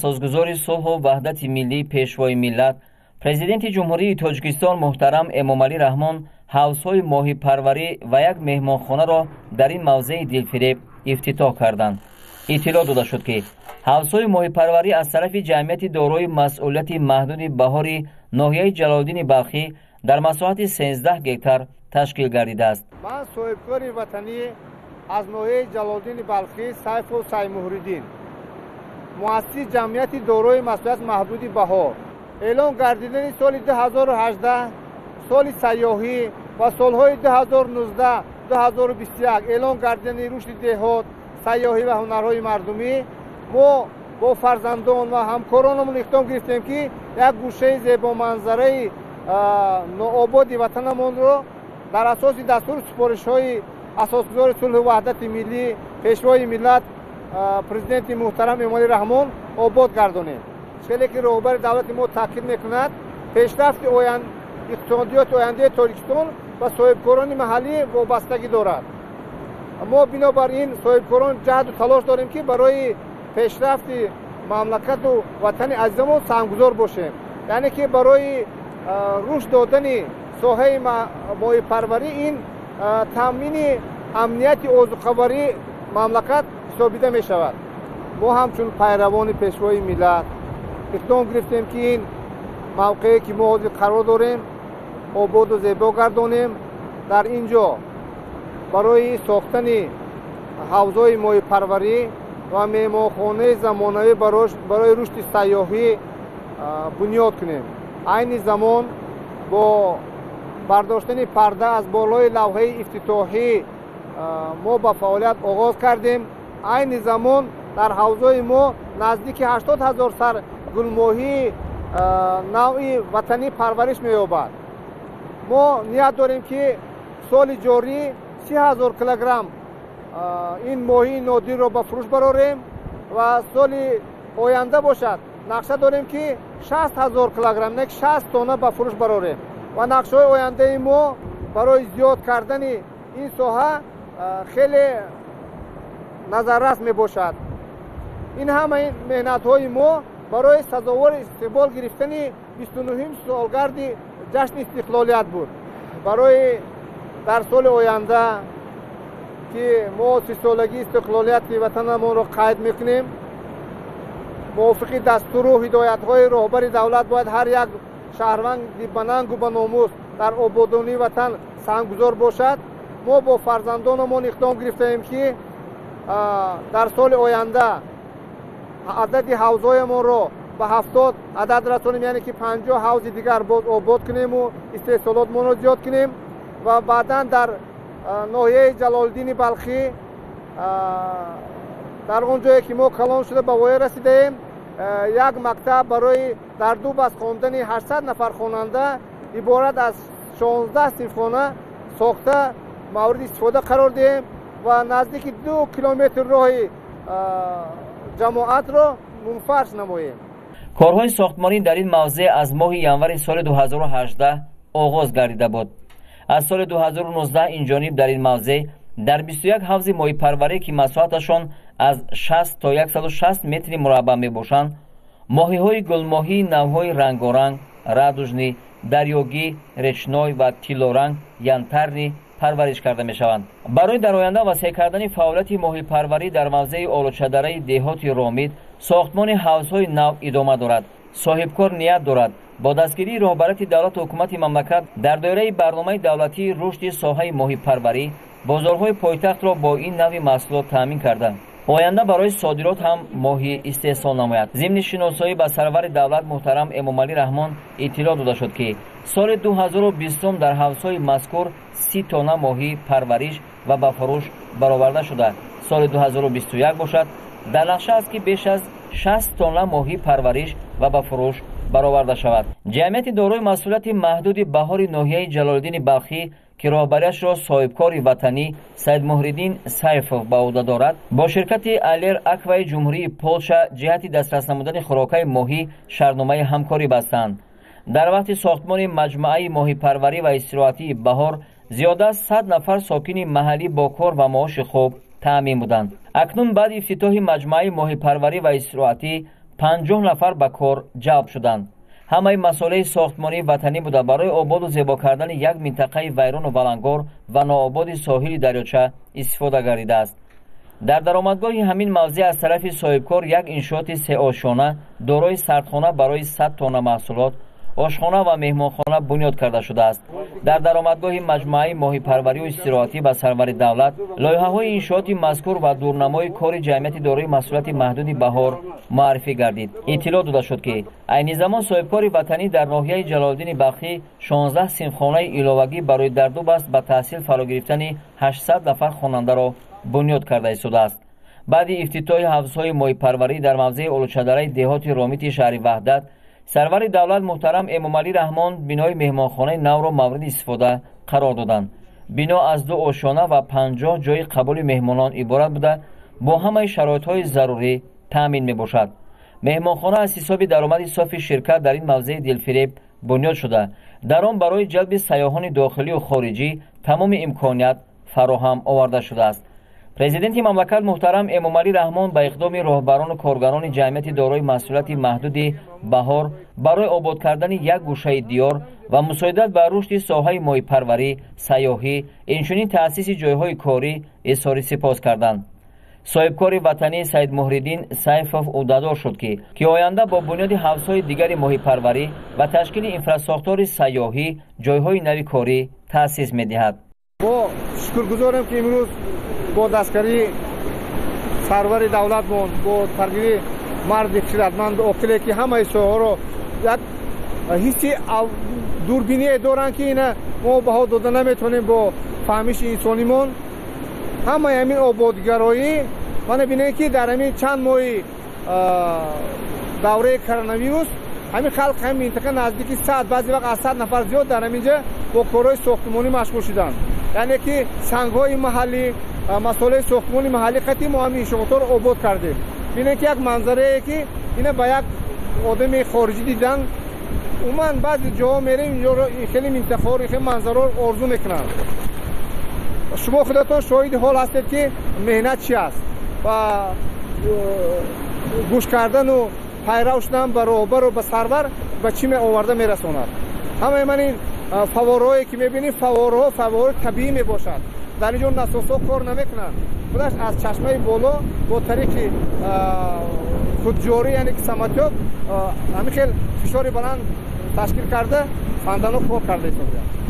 асосгузори сулҳу ваҳдати миллии пешвои миллат. Президенти ҷумҳурии тоҷикистон муҳтарам эмомалӣ раҳмон ҳавзҳои моҳипарварӣ ва як меҳмонхонаро дар ин мавзеи дилфиреб ифтитоҳ карданд. Иттилоъ дода шуд ки ҳавзҳои моҳипарварӣ аз тарафи ҷамъияти дорои масъулияти маҳдуди баҳори ноҳияи ҷалолиддини балхӣ дар масоҳати 13 гектар ташкил гардидааст. Ман соҳибкори ватанӣ аз ноҳияи ҷалолиддини балхӣ сайфу саймуҳриддин муассиси ҷамъияти дорои масъулияти маҳдуди баҳор эълон гардидани соли 2018 соли сайёҳӣ ва солҳои 2019 2021 эълон гардидани рушди деҳот сайёҳӣ ва ҳунарҳои мардумӣ. Мо бо фарзандон ва ҳамкоронамон иқтидом гирифтем ки як гӯшаи зебоманзараи ноободи ватанамонро дар асоси дастури супоришҳои асосгузори сулҳу ваҳдати миллӣ пешвои миллат президенти муҳтарам эмомалӣ раҳмон обод гардонем. Хеле ки роҳбари давлати мо таъкид мекунад пешрафти иқтисодиёти ояндаи тоҷикистон ба соҳибкорони маҳаллӣ вобастагӣ дорад. Мо бинобар ин соҳибкорон ҷаҳду талош дорем ки барои пешрафти мамлакату ватани азизамон саҳмгузор бошем. Яъне ки барои рушд додани соҳаи моҳипарварӣ ин таъмини амнияти озуқаварӣ мамлакат ҳисобида мешавад. Мо ҳамчун пайравони пешвои миллат. Иқдом гирифтем ки ин мавқее ки мо ҳозир қарор дорем ободу зебо гардонем. Дар ин ҷо барои сохтани ҳавзҳои моҳипарварӣ ва меҳмонхонаи замонавӣ барои рушди сайёҳӣ бунёд кунем. Айни замон бо бардоштани парда аз болои лавҳаи ифтитоҳӣ мо ба фаъолият оғоз кардем айни замон дар ҳавзҳои мо наздики ҳаштод ҳазор сар гулмоҳии навъи ватанӣ парвариш меёбад. Мо ният дорем ки соли ҷорӣ си ҳазор килограмм ин моҳии нодирро ба фурӯш барорем ва соли оянда бошад. Нақша дорем ки шаст ҳазор килограмм як шаст тона ба фурӯш барорем. Ва нақшаҳои ояндаи мо барои зиёд кардани ин соҳа хеле назаррас мебошад. Ин ҳама меҳнатҳои мо барои сазовори истиқбол гирифтани бистунуҳим солгарди ҷашни истиқлолият буд. Барои дар соли оянда ки мо сисолагии истиқлолияти ватанамонро қайд мекунем мувофиқи дастуру ҳидоятҳои роҳбари давлат бояд ҳар як шаҳрванди банангу баномус дар ободонии ватан саҳмгузор бошад. Мо бо фарзандонамон иқдом гирифтаем ки дар соли оянда адади ҳавзҳоямонро ба ҳафтод адад расонем яъне ки панҷоҳ ҳавзи дигар боз обод кунему истеҳсолотмонро зиёд кунем ва баъдан дар ноҳияи ҷалолиддини балхӣ дар он ҷое ки мо калон шуда ба воя расидаем як мактаб барои дар ду бас хондани ҳаштсад нафар хонанда иборат аз шонздаҳ синфхона сохта мавриди истифода қарор диҳем ва наздики ду километр роҳи ҷамоатро мунфарш намоем. Корҳои сохтмонӣ дар ин мавзеъ аз моҳи январи соли 2018 оғоз гардида буд. Аз соли 2019 инҷониб дар ин мавзеъ дар 21 ҳавзи моҳипарварӣ ки масоҳаташон аз 6 то 160 метри мураббаъ мебошанд моҳиҳои гулмоҳии навъҳои рангоранг радужнӣ дарёгӣ речной ва тиллоранг янтарнӣ парвариш карда мешаванд. Барои дар оянда васеъ кардани фаъолияти моҳипарварӣ дар мавзеи олучадараи деҳоти ромид сохтмони ҳавзҳои нав идома дорад соҳибкор ният дорад. Бо дастгирии роҳбарияти давлату ҳукумати мамлакат дар доираи барномаи давлатии рушди соҳаи моҳипарварӣ бозорҳои пойтахтро бо ин навъи маҳсулот таъмин карда оянда барои содирот ҳам моҳӣ истеҳсол намояд. Зимни шиносоӣ ба сарвари давлат муҳтарам эмомалӣ раҳмон иттилоъ дода шуд ки соли 2020 дар ҳавзҳои мазкур си тонна моҳӣ парвариш ва ба фурӯш бароварда шуда. соли 2021 бошад дар нақша аст ки беш аз 60 тонна моҳӣ парвариш ва ба фурӯш бароварда шавад. ҷамъияти дорои масъулияти маҳдуди баҳори ноҳияи ҷалолиддини балхӣ ки роҳбарияшро соҳибкори ватанӣ саидмуҳриддин сайфов ба ӯҳда дорад бо ширкати алер акваи ҷумҳурии полша ҷиҳати дастрас намудани хӯрокаи моҳӣ шартномаи ҳамкорӣ бастанд дар вақти сохтмони маҷмӯаи моҳипарварӣ ва истироҳатии баҳор зиёда аз сад нафар сокини маҳаллӣ бо кор ва маоши хуб таъмин буданд. Акнун баъди ифтитоҳи маҷмӯаи моҳипарварӣ ва истироҳатӣ панҷоҳ нафар ба кор ҷалб шуданд. Ҳамаи масъолаи сохтмонии ватанӣ буда. Барои ободу зебо кардани як минтақаи вайрону валангор ва ноободи соҳили дарёча истифода гардидааст. Дар даромадгоҳи ҳамин мавзеъ аз тарафи соҳибкор як иншооти сеошона дорои сардхона барои сад тонна маҳсулот ошхона ва меҳмонхона бунёд карда шудааст. Дар даромадгоҳи маҷмӯаи моҳипарварию истироҳатӣ ба сарвари давлат лоиҳаҳои иншооти мазкур ва дурнамои кори ҷамъияти дорои масъулияти маҳдуди баҳор муаррифӣ гардид. Иттилоъ дода шуд ки айни замон соҳибкори ватанӣ дар ноҳияи ҷалолиддини балхӣ 16 синфхонаи иловагӣ барои дар ду баст ба таҳсил фаро гирифтани 800 нафар хонандаро бунёд карда истодааст баъди ифтитоҳи ҳавзҳои моҳипарварӣ дар мавзеи олучадараи деҳоти ромити шаҳри ваҳдат сарвари давлат муҳтарам эмомалӣ раҳмон бинои меҳмонхонаи навро мавриди истифода қарор доданд бино аз ду ошона ва панҷоҳ ҷойи қабули меҳмонон иборат буда бо ҳамаи шароитҳои зарурӣ таъмин мебошад меҳмонхона аз ҳисоби даромади софи ширкат дар ин мавзеи дилфиреб бунёд шуда дар он барои ҷалби сайёҳони дохилию хориҷӣ тамоми имконият фароҳам оварда шудааст президенти мамлакат муҳтарам эмомалӣ раҳмон ба иқдоми роҳбарону коргарони ҷамъияти дорои масъулияти маҳдуди баҳор барои обод кардани як гӯшаи диёр ва мусоидат ба рушди соҳаи моҳипарварӣ сайёҳӣ инчунин таъсиси ҷойҳои корӣ изҳори сипос карданд. Соҳибкори ватанӣ саид муҳриддин сайфов ӯҳдадор шуд ки ки оянда бо бунёди ҳавзҳои дигари моҳипарварӣ ва ташкили инфрасохтори сайёҳӣ ҷойҳои нави корӣ таъсис медиҳад мо шукргузорем ки имрӯз бо дасткарии сарвари давлатмон бо таргиби марди хиратманду оқиле ки ҳамаи соҳаҳоро як ҳисси дурбиние доранд ки ина мо баҳо дода наметавонем бо фаҳмиши инсонимон. Ҳамаи ҳамин ободгароӣ мана бинем ки дар ҳамин чанд моҳи давраи коронавирус ҳамин халқи ҳамин минтақа наздики сад баъзе вақт аз сад нафар зиёд дар ҳамин ҷа бо корҳои сохтмонӣ машғул шуданд яъне ки сангҳои маҳаллӣ масъолаи сохтмони маҳаллӣ қатъи мо ҳамин иншоотҳоро обод кардем бинем ки як манзарае ки ина ба як одами хориҷӣ дидан умуман баъзе ҷоҳо мерем инҷоро хеле минтақаҳоро хеле манзараҳо орзу мекунанд шумо худатон шоҳиди ҳол ҳастед ки меҳнат чи аст ва гӯш кардану пайрав шудан ба роҳбару ба сарвар ба чӣ оварда мерасонад ҳамаи ман ин фаворҳое ки мебинем фаворҳо фаворҳои табиӣ мебошад. Дар инҷо насосҳо кор намекунанд. Худаш аз чашмаи боло бо тариқи худҷорӣ яъне ки саматёк ҳамин хел фишори баланд ташкил карда фанданҳо кор карда истодааст